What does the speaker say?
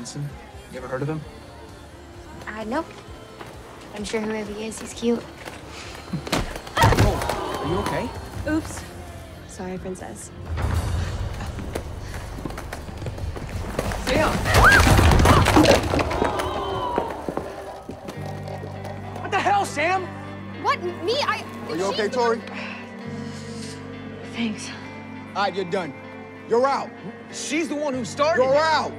Johnson. You ever heard of him? Uh, nope. I'm sure whoever he is, he's cute. Oh, are you okay? Oops. Sorry, princess. Sam! What the hell, Sam? What? Me? I. Are you okay, Tory? Thanks. All right, you're done. You're out. She's the one who started You're out.